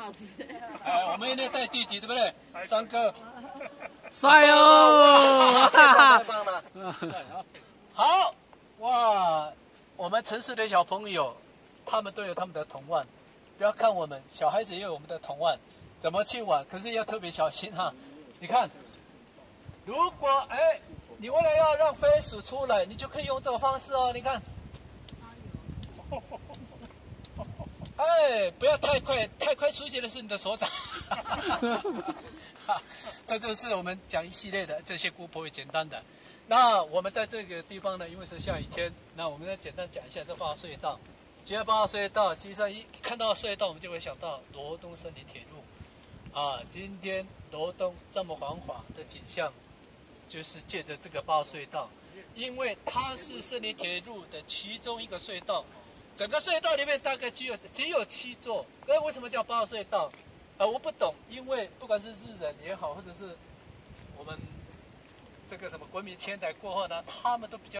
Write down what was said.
帽子。哎，我们一定带弟弟，对不对？三哥，帅哦！太棒了，好哇！我们城市的小朋友，他们都有他们的童腕，不要看我们小孩子也有我们的童腕，怎么去玩？可是要特别小心哈！你看，如果哎，你为了要让飞鼠出来，你就可以用这个方式哦。你看，对，不要太快，太快出现的是你的手掌。这就是我们讲一系列的这些姑婆会简单的。那我们在这个地方呢，因为是下雨天，那我们再简单讲一下这八号隧道。九月八号隧道，其实上一看到隧道，我们就会想到罗东森林铁路。啊，今天罗东这么繁华的景象，就是借着这个八号隧道，因为它是森林铁路的其中一个隧道。整个隧道里面大概只有只有七座，那为什么叫八号隧道？啊，我不懂，因为不管是日人也好，或者是我们这个什么国民迁台过后呢，他们都比较。